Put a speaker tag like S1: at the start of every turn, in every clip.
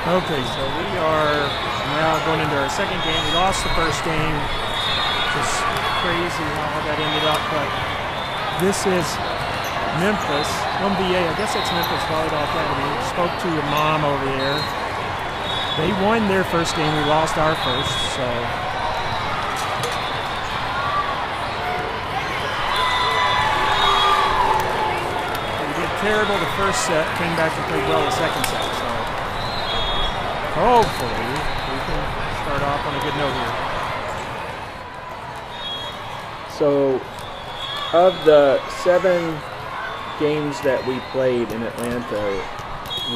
S1: Okay, so we are now going into our second game. We lost the first game. Just crazy how that ended up, but this is Memphis, MVA. I guess that's Memphis Volleyball Academy. Spoke to your mom over there. They won their first game. We lost our first, so terrible the first set. Came back and played well the second set. Hopefully we can start off on a good note here.
S2: So, of the seven games that we played in Atlanta,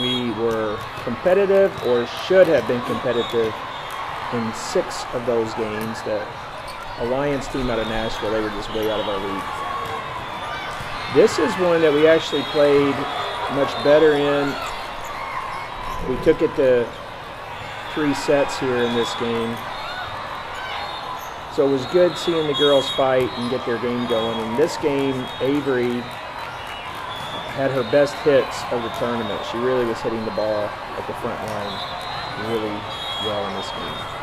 S2: we were competitive or should have been competitive in six of those games. The Alliance team out of Nashville, they were just way out of our league. This is one that we actually played much better in. We took it to three sets here in this game. So it was good seeing the girls fight and get their game going. In this game, Avery had her best hits of the tournament. She really was hitting the ball at the front line really well in this game.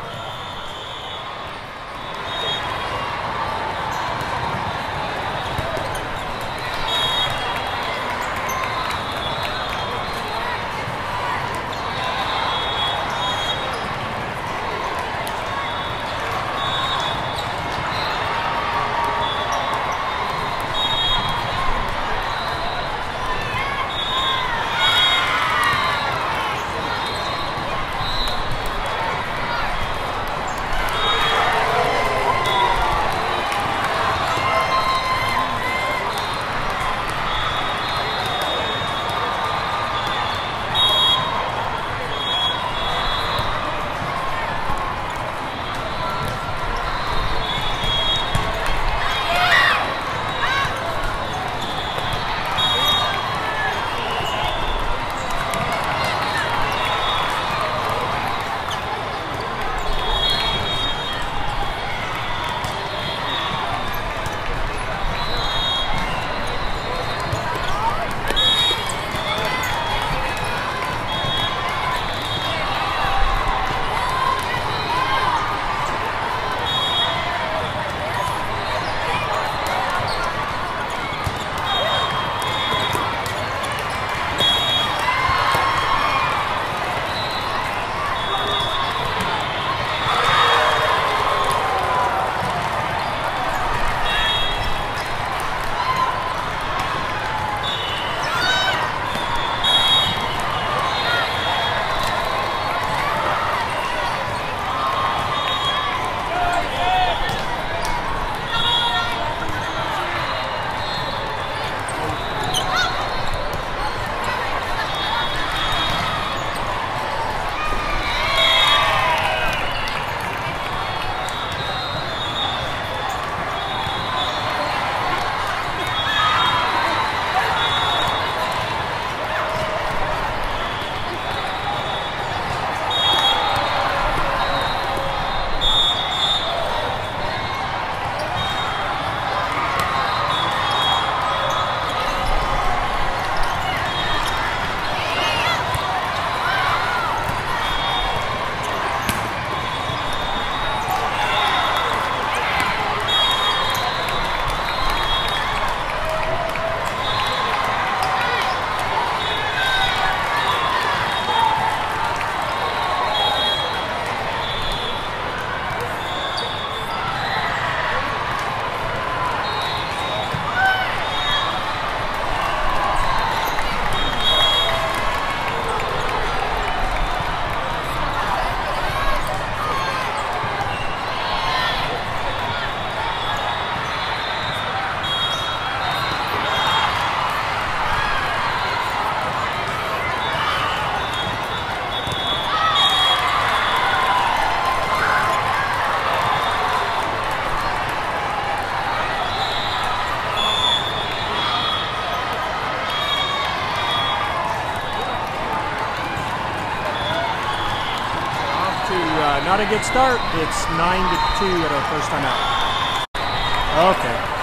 S1: A good start. It's 9 to 2 at our first time out. Okay.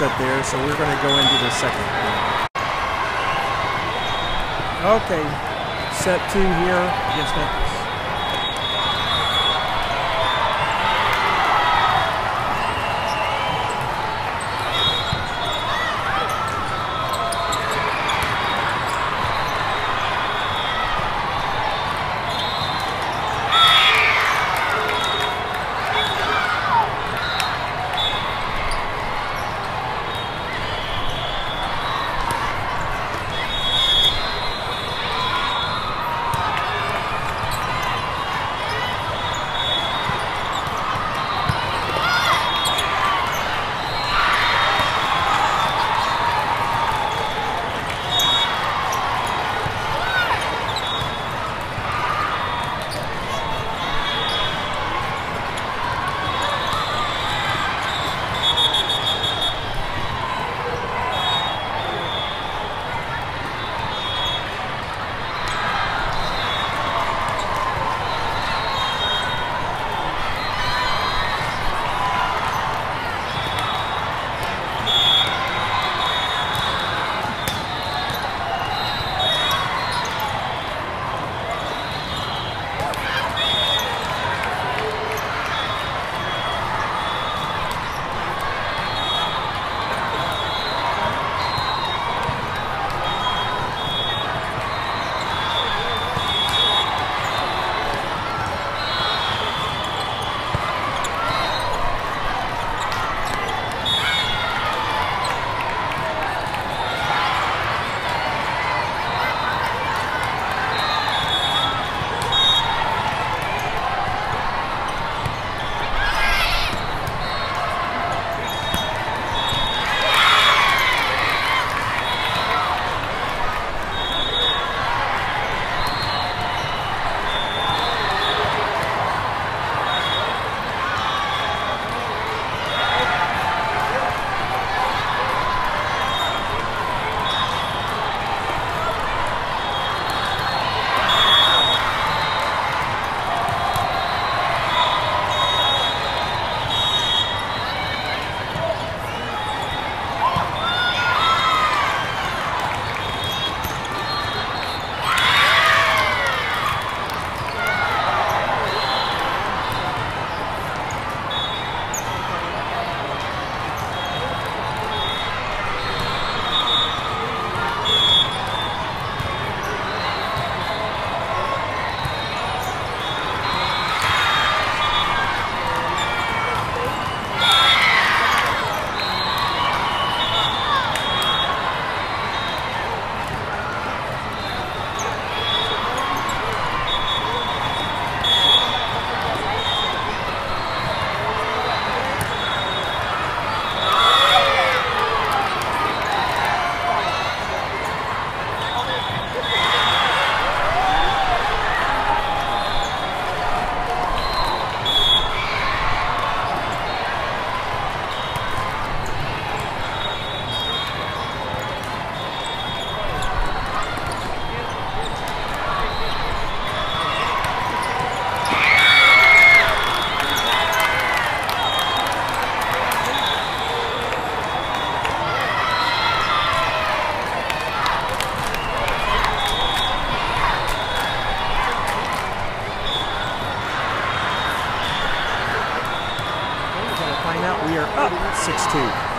S1: Set there, so we're going to go into the second. Okay, set two here against Memphis. 二。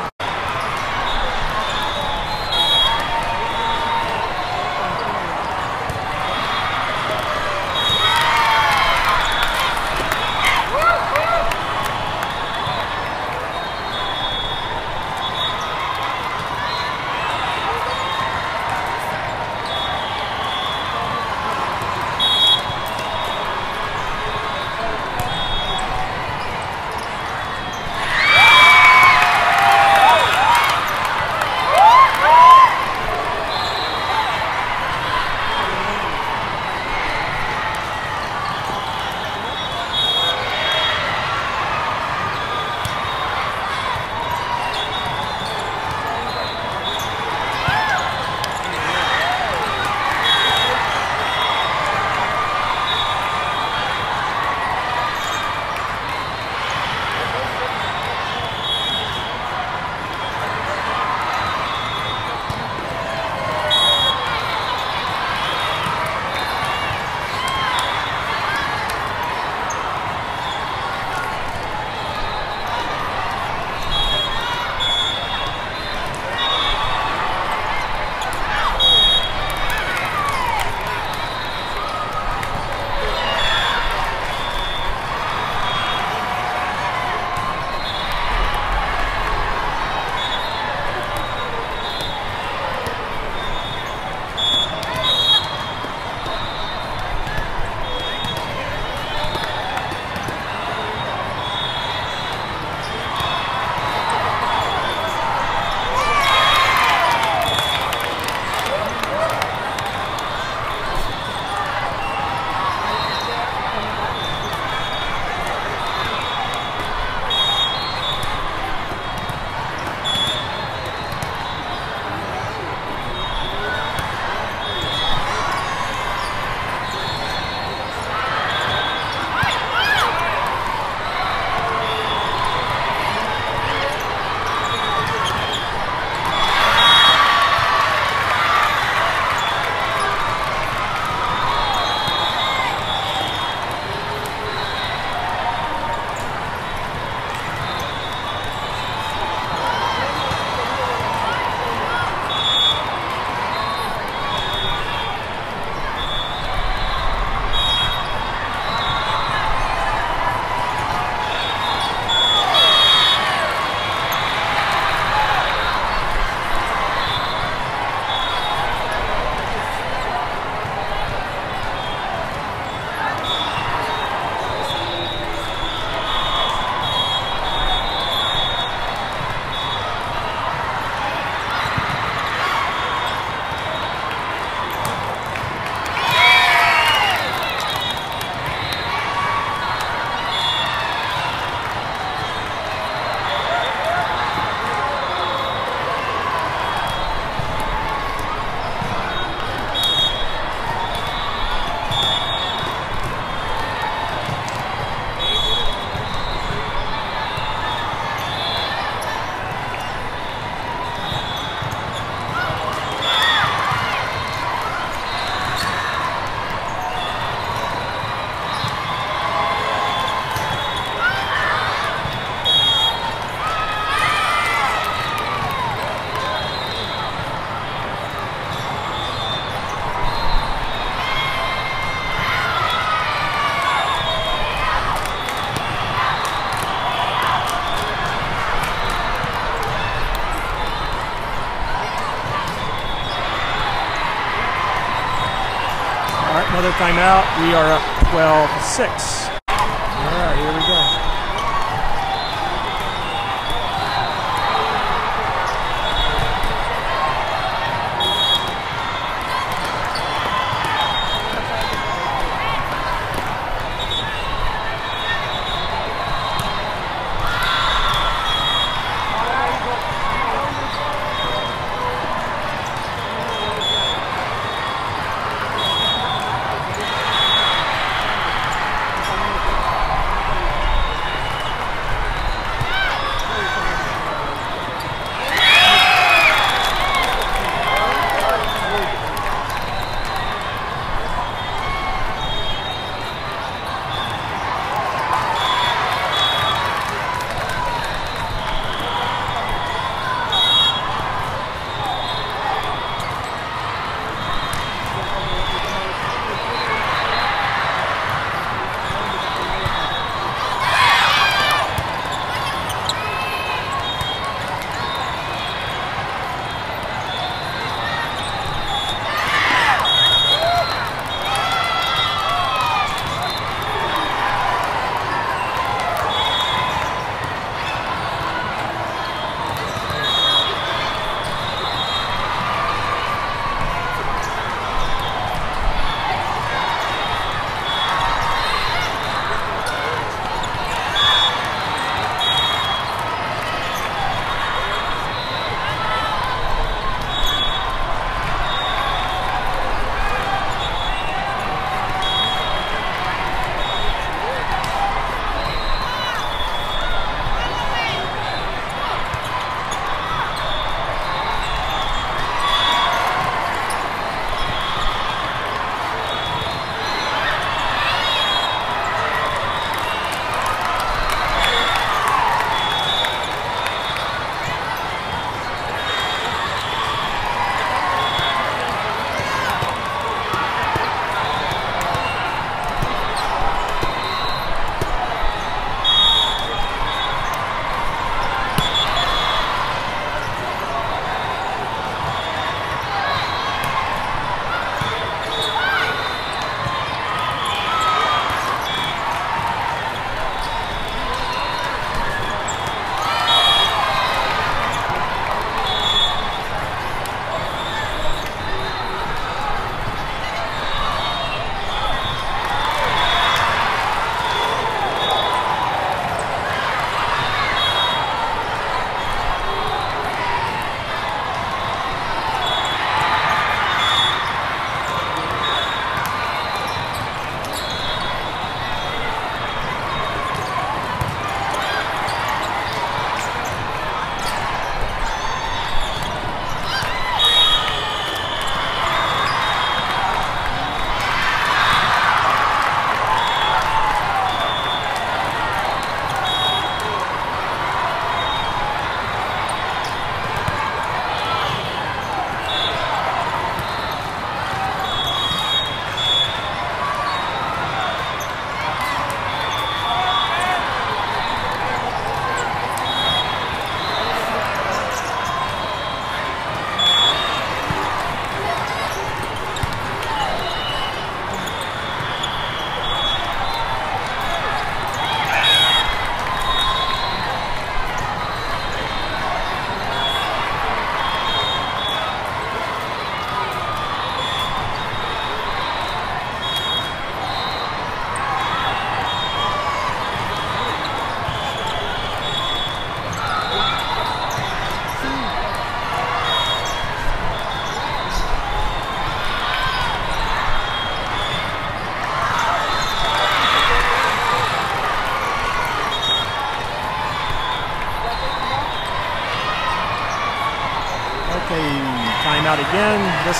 S1: We are up 12 6.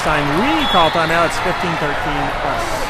S1: Time we call timeout. It's 15-13 us.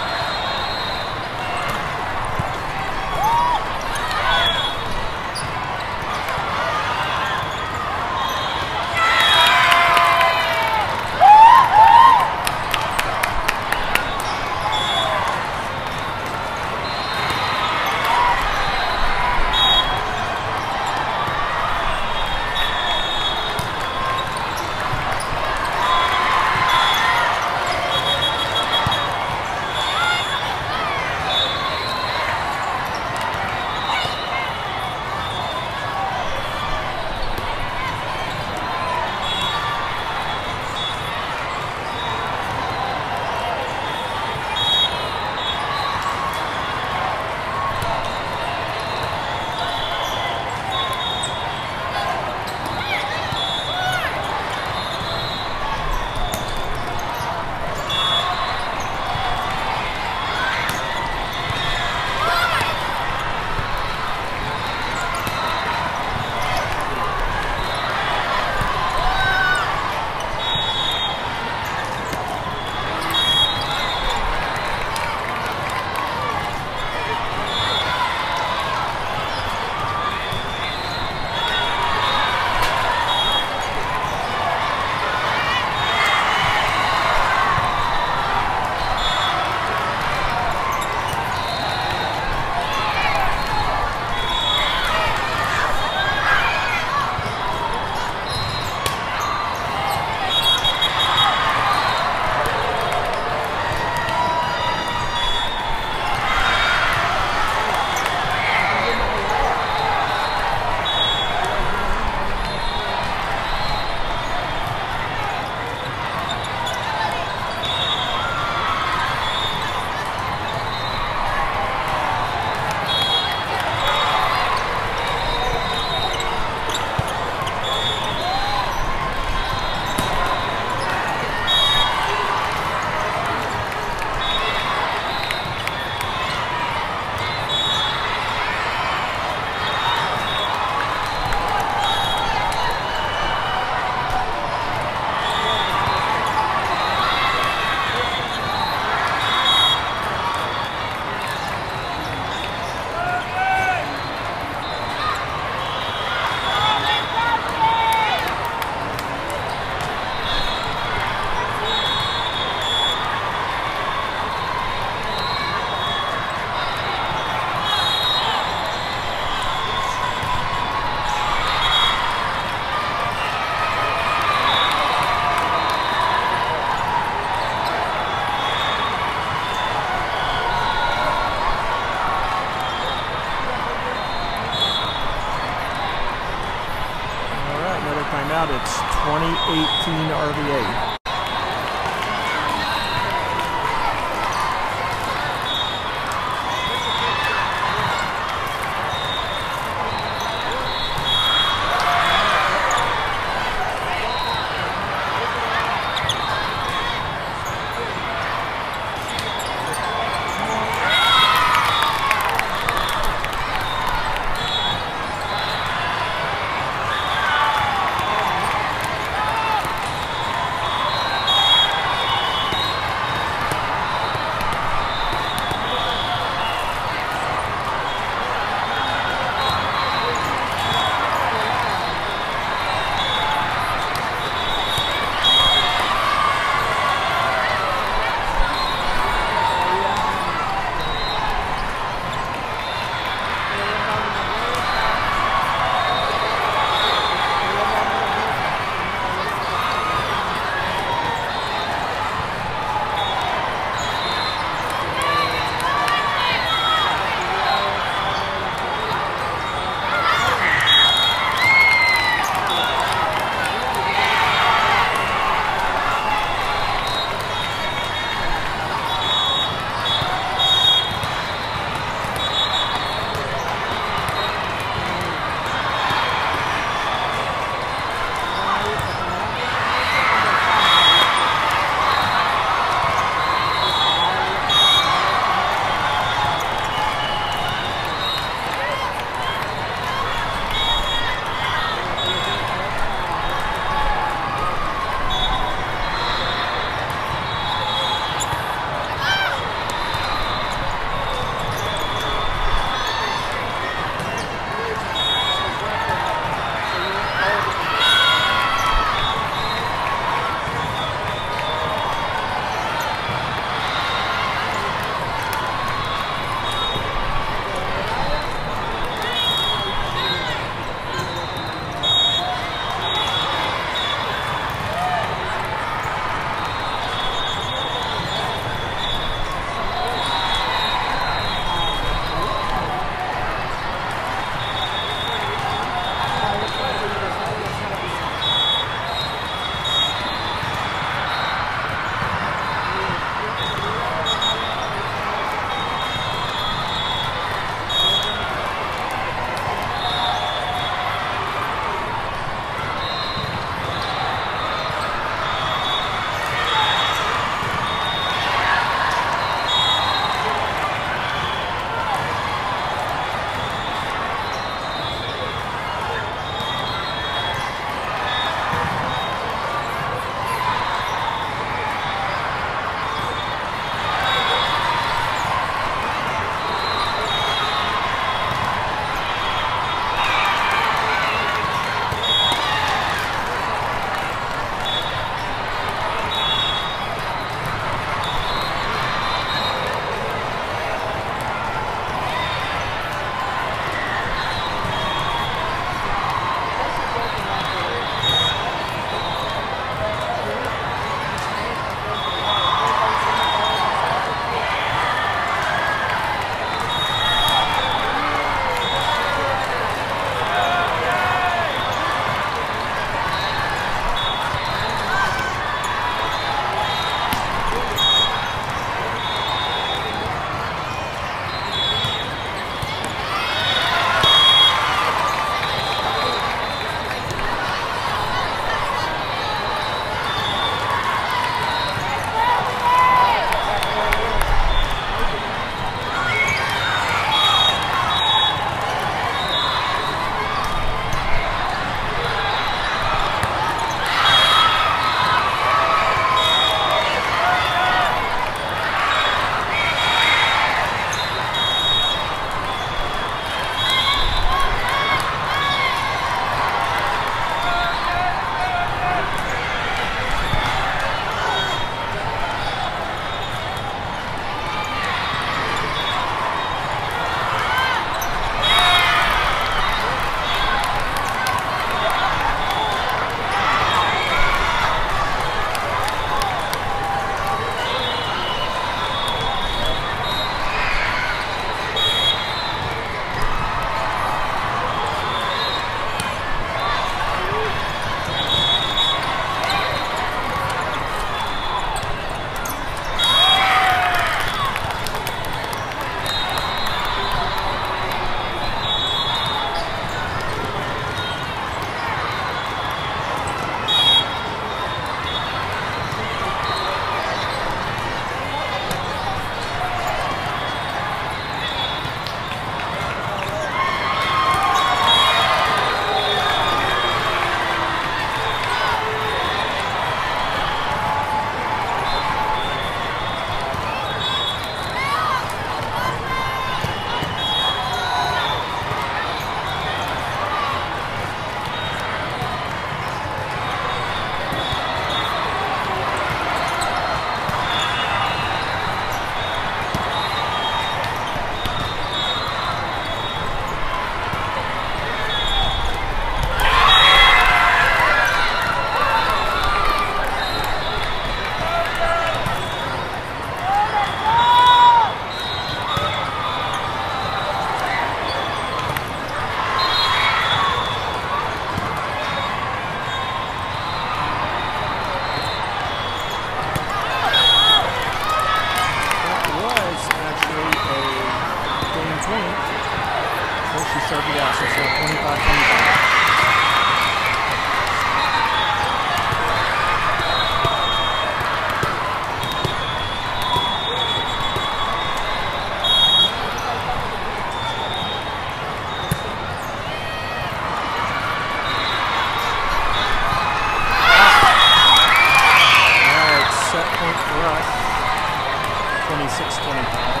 S1: 26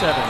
S1: just